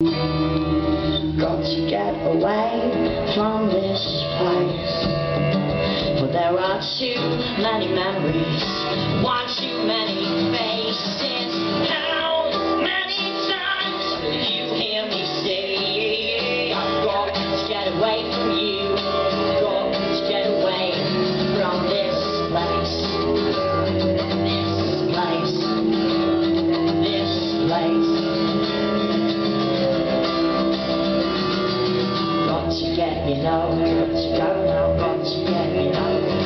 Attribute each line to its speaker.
Speaker 1: Got to get away from this place. For there are too many memories. One too many faces? How many times will you hear me say I've got to get away from you you know, go now, now, got to